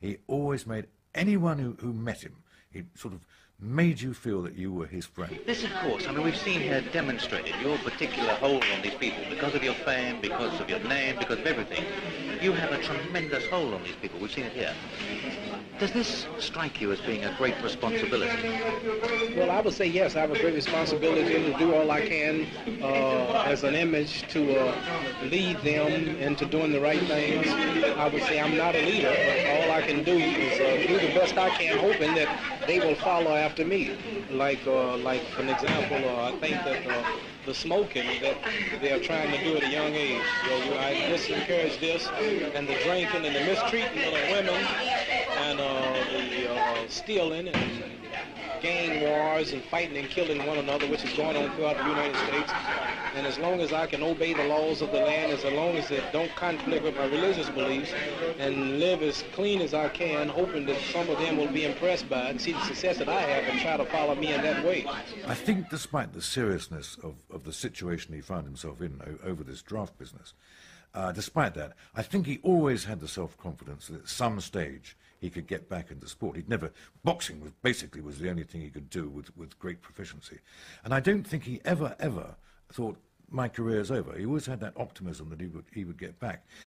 he always made anyone who, who met him, he sort of made you feel that you were his friend. This, of course, I mean, we've seen here demonstrated your particular hold on these people because of your fame, because of your name, because of everything. You have a tremendous hold on these people. We've seen it here. Does this strike you as being a great responsibility? Well, I would say yes. I have a great responsibility to do all I can uh, as an image to uh, lead them into doing the right things. I would say I'm not a leader, but all I can do is uh, do the best I can, hoping that they will follow after me. Like, uh, like for an example, uh, I think that uh, the smoking that they are trying to do at a young age. You know, I just encourage this, and the drinking and the mistreatment of women, and the stealing and gang wars and fighting and killing one another, which is going on throughout the United States. And as long as I can obey the laws of the land, as long as it don't conflict with my religious beliefs, and live as clean as I can, hoping that some of them will be impressed by it and see the success that I have and try to follow me in that way. I think despite the seriousness of, of the situation he found himself in over this draft business, uh, despite that, I think he always had the self-confidence that at some stage he could get back into sport. He'd never boxing was basically was the only thing he could do with, with great proficiency, and I don't think he ever ever thought my career's over. He always had that optimism that he would he would get back.